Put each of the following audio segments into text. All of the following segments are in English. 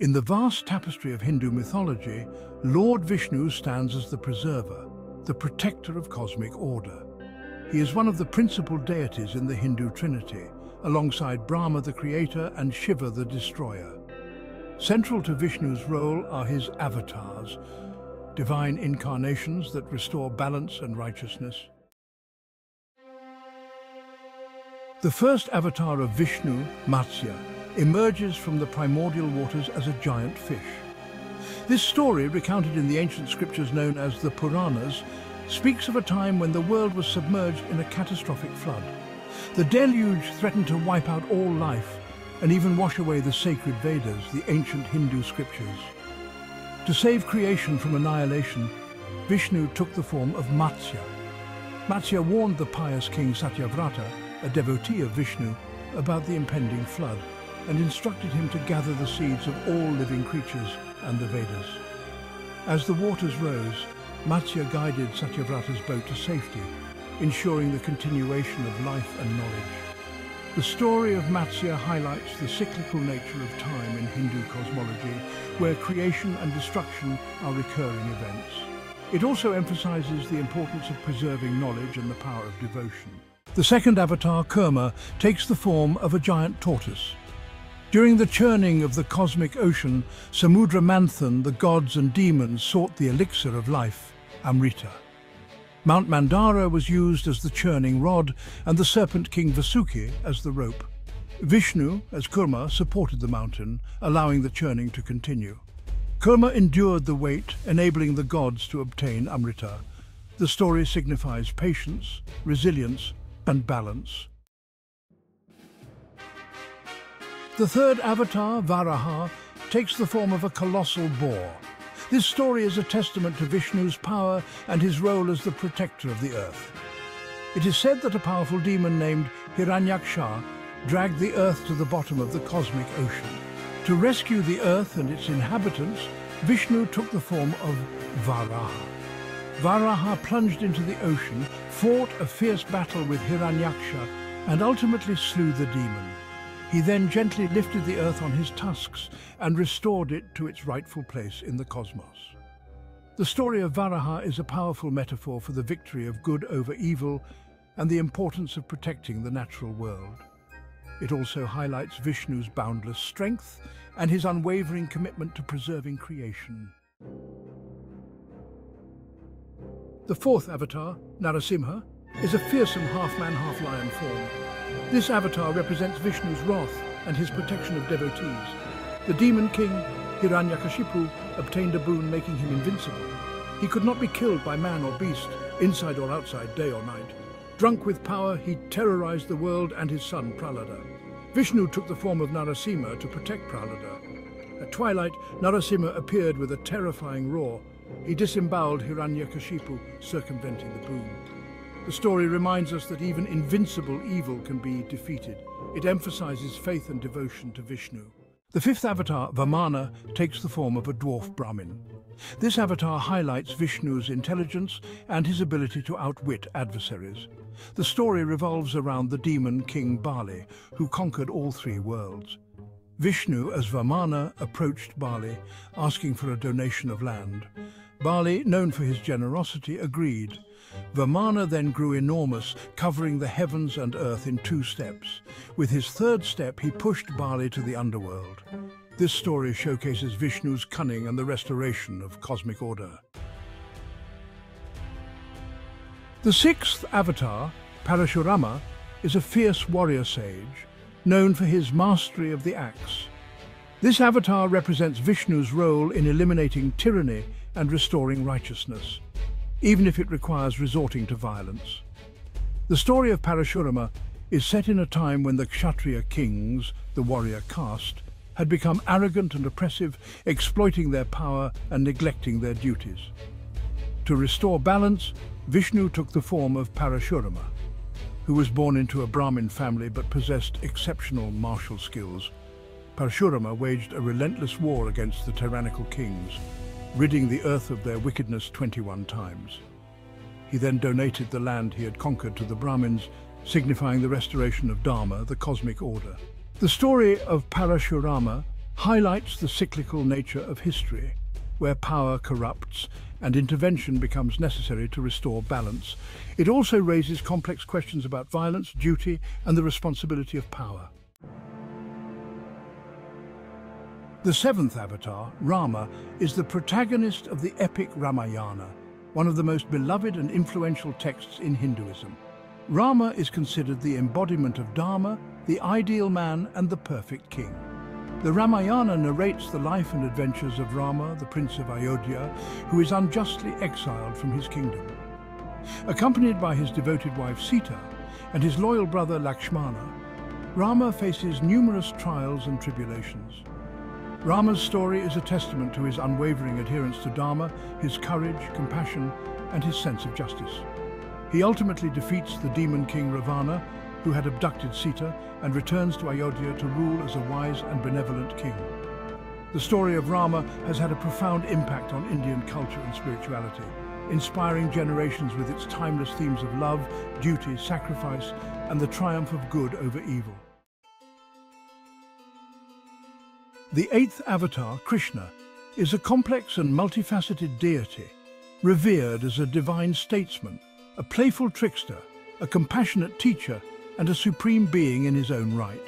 In the vast tapestry of Hindu mythology, Lord Vishnu stands as the preserver, the protector of cosmic order. He is one of the principal deities in the Hindu trinity, alongside Brahma the creator and Shiva the destroyer. Central to Vishnu's role are his avatars, divine incarnations that restore balance and righteousness. The first avatar of Vishnu, Matsya, emerges from the primordial waters as a giant fish. This story, recounted in the ancient scriptures known as the Puranas, speaks of a time when the world was submerged in a catastrophic flood. The deluge threatened to wipe out all life and even wash away the sacred Vedas, the ancient Hindu scriptures. To save creation from annihilation, Vishnu took the form of Matsya. Matsya warned the pious king Satyavrata, a devotee of Vishnu, about the impending flood and instructed him to gather the seeds of all living creatures and the Vedas. As the waters rose, Matsya guided Satyavrata's boat to safety, ensuring the continuation of life and knowledge. The story of Matsya highlights the cyclical nature of time in Hindu cosmology, where creation and destruction are recurring events. It also emphasizes the importance of preserving knowledge and the power of devotion. The second avatar, Kurma, takes the form of a giant tortoise. During the churning of the cosmic ocean, Samudra Manthan, the gods and demons sought the elixir of life, Amrita. Mount Mandara was used as the churning rod and the serpent king Vasuki as the rope. Vishnu, as Kurma, supported the mountain, allowing the churning to continue. Kurma endured the weight, enabling the gods to obtain Amrita. The story signifies patience, resilience and balance. The third avatar, Varaha, takes the form of a colossal boar, this story is a testament to Vishnu's power and his role as the protector of the earth. It is said that a powerful demon named Hiranyaksha dragged the earth to the bottom of the cosmic ocean. To rescue the earth and its inhabitants, Vishnu took the form of Varaha. Varaha plunged into the ocean, fought a fierce battle with Hiranyaksha, and ultimately slew the demon. He then gently lifted the earth on his tusks and restored it to its rightful place in the cosmos. The story of Varaha is a powerful metaphor for the victory of good over evil and the importance of protecting the natural world. It also highlights Vishnu's boundless strength and his unwavering commitment to preserving creation. The fourth avatar, Narasimha, is a fearsome half-man, half-lion form. This avatar represents Vishnu's wrath and his protection of devotees. The demon king, Hiranyakashipu, obtained a boon making him invincible. He could not be killed by man or beast, inside or outside, day or night. Drunk with power, he terrorized the world and his son Prahlada. Vishnu took the form of Narasimha to protect Prahlada. At twilight, Narasimha appeared with a terrifying roar. He disemboweled Hiranyakashipu, circumventing the boon. The story reminds us that even invincible evil can be defeated. It emphasizes faith and devotion to Vishnu. The fifth avatar, Vamana, takes the form of a dwarf Brahmin. This avatar highlights Vishnu's intelligence and his ability to outwit adversaries. The story revolves around the demon king Bali, who conquered all three worlds. Vishnu, as Vamana, approached Bali, asking for a donation of land. Bali, known for his generosity, agreed. Vamana then grew enormous, covering the heavens and earth in two steps. With his third step, he pushed Bali to the underworld. This story showcases Vishnu's cunning and the restoration of cosmic order. The sixth avatar, Parashurama, is a fierce warrior sage, known for his mastery of the axe. This avatar represents Vishnu's role in eliminating tyranny and restoring righteousness even if it requires resorting to violence. The story of Parashurama is set in a time when the Kshatriya kings, the warrior caste, had become arrogant and oppressive, exploiting their power and neglecting their duties. To restore balance, Vishnu took the form of Parashurama, who was born into a Brahmin family but possessed exceptional martial skills. Parashurama waged a relentless war against the tyrannical kings, ridding the earth of their wickedness 21 times. He then donated the land he had conquered to the Brahmins, signifying the restoration of Dharma, the cosmic order. The story of Parashurama highlights the cyclical nature of history, where power corrupts and intervention becomes necessary to restore balance. It also raises complex questions about violence, duty and the responsibility of power. The seventh avatar, Rama, is the protagonist of the epic Ramayana, one of the most beloved and influential texts in Hinduism. Rama is considered the embodiment of Dharma, the ideal man and the perfect king. The Ramayana narrates the life and adventures of Rama, the prince of Ayodhya, who is unjustly exiled from his kingdom. Accompanied by his devoted wife Sita and his loyal brother Lakshmana, Rama faces numerous trials and tribulations. Rama's story is a testament to his unwavering adherence to Dharma, his courage, compassion and his sense of justice. He ultimately defeats the demon king Ravana, who had abducted Sita, and returns to Ayodhya to rule as a wise and benevolent king. The story of Rama has had a profound impact on Indian culture and spirituality, inspiring generations with its timeless themes of love, duty, sacrifice, and the triumph of good over evil. The eighth avatar, Krishna, is a complex and multifaceted deity, revered as a divine statesman, a playful trickster, a compassionate teacher, and a supreme being in his own right.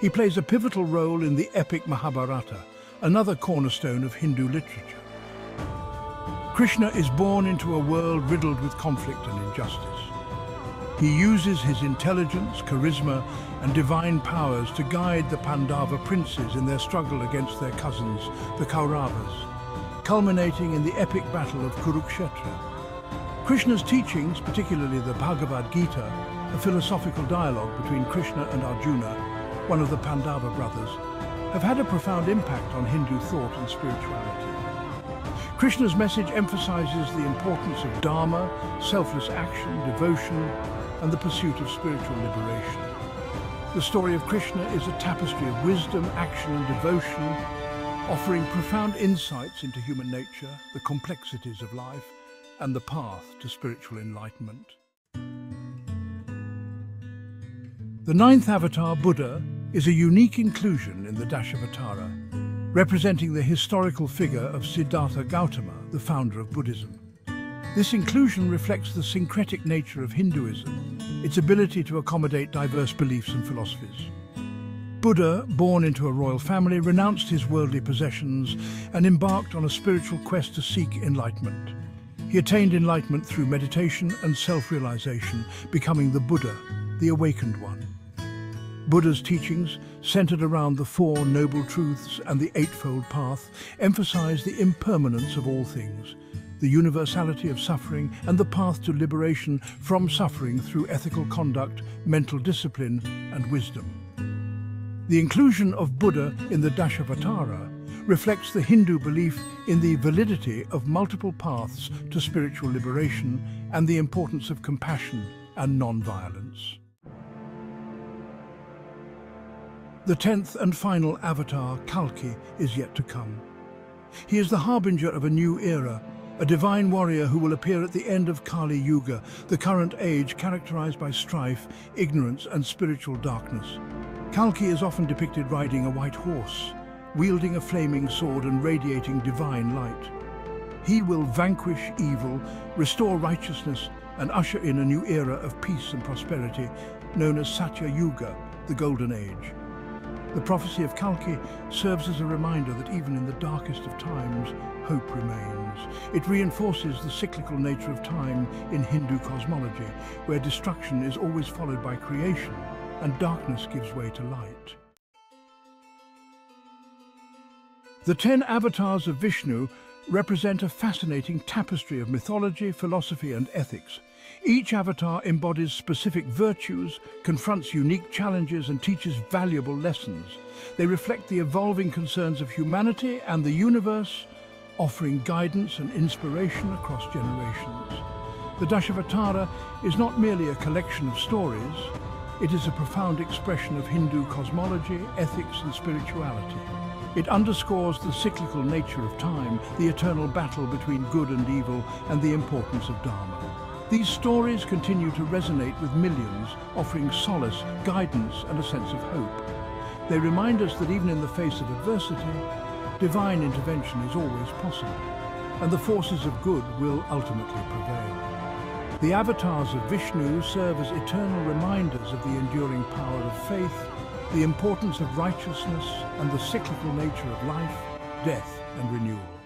He plays a pivotal role in the epic Mahabharata, another cornerstone of Hindu literature. Krishna is born into a world riddled with conflict and injustice. He uses his intelligence, charisma and divine powers to guide the Pandava princes in their struggle against their cousins, the Kauravas, culminating in the epic battle of Kurukshetra. Krishna's teachings, particularly the Bhagavad Gita, a philosophical dialogue between Krishna and Arjuna, one of the Pandava brothers, have had a profound impact on Hindu thought and spirituality. Krishna's message emphasizes the importance of Dharma, selfless action, devotion, and the pursuit of spiritual liberation. The story of Krishna is a tapestry of wisdom, action and devotion, offering profound insights into human nature, the complexities of life, and the path to spiritual enlightenment. The ninth avatar, Buddha, is a unique inclusion in the Dashavatara, representing the historical figure of Siddhartha Gautama, the founder of Buddhism. This inclusion reflects the syncretic nature of Hinduism, its ability to accommodate diverse beliefs and philosophies. Buddha, born into a royal family, renounced his worldly possessions and embarked on a spiritual quest to seek enlightenment. He attained enlightenment through meditation and self-realization, becoming the Buddha, the awakened one. Buddha's teachings, centered around the Four Noble Truths and the Eightfold Path, emphasize the impermanence of all things, the universality of suffering and the path to liberation from suffering through ethical conduct, mental discipline and wisdom. The inclusion of Buddha in the Dashavatara reflects the Hindu belief in the validity of multiple paths to spiritual liberation and the importance of compassion and non-violence. The tenth and final avatar, Kalki, is yet to come. He is the harbinger of a new era, a divine warrior who will appear at the end of Kali Yuga, the current age characterized by strife, ignorance and spiritual darkness. Kalki is often depicted riding a white horse, wielding a flaming sword and radiating divine light. He will vanquish evil, restore righteousness, and usher in a new era of peace and prosperity, known as Satya Yuga, the Golden Age. The prophecy of Kalki serves as a reminder that even in the darkest of times, hope remains. It reinforces the cyclical nature of time in Hindu cosmology, where destruction is always followed by creation and darkness gives way to light. The ten avatars of Vishnu represent a fascinating tapestry of mythology, philosophy and ethics. Each avatar embodies specific virtues, confronts unique challenges and teaches valuable lessons. They reflect the evolving concerns of humanity and the universe, offering guidance and inspiration across generations. The Dashavatara is not merely a collection of stories, it is a profound expression of Hindu cosmology, ethics and spirituality. It underscores the cyclical nature of time, the eternal battle between good and evil, and the importance of Dharma. These stories continue to resonate with millions, offering solace, guidance and a sense of hope. They remind us that even in the face of adversity, divine intervention is always possible, and the forces of good will ultimately prevail. The avatars of Vishnu serve as eternal reminders of the enduring power of faith, the importance of righteousness, and the cyclical nature of life, death, and renewal.